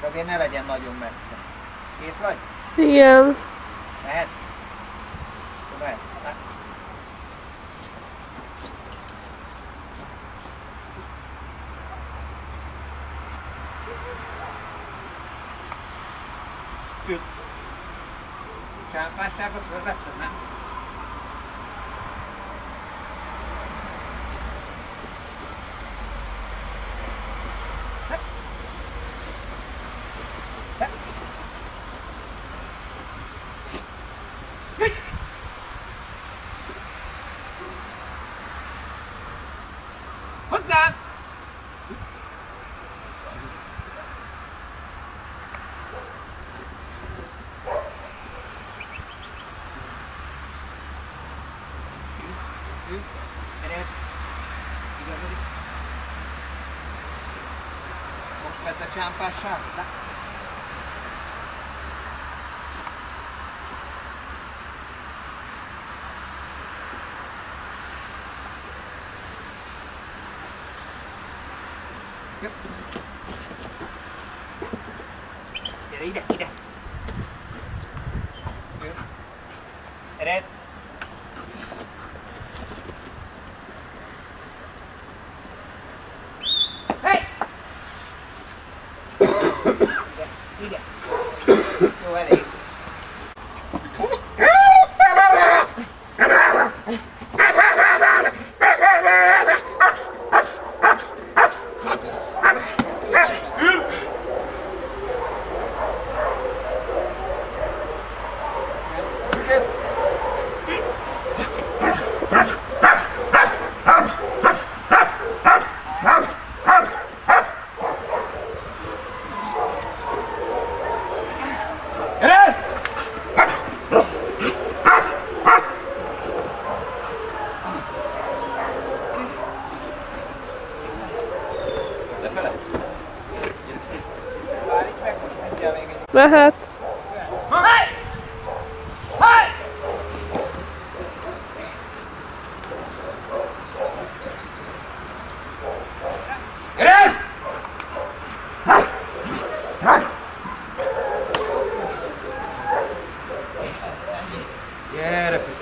De azért ne legyen nagyon messze. Kész vagy? Igen. Na. Ült. Csámpásságot fölvetted, nem? Hozzá! Ered. Igazodik. Most vedd a csámpásságot? Yep. it. mira, it. Mehet. Gyere! Gyere, Peti!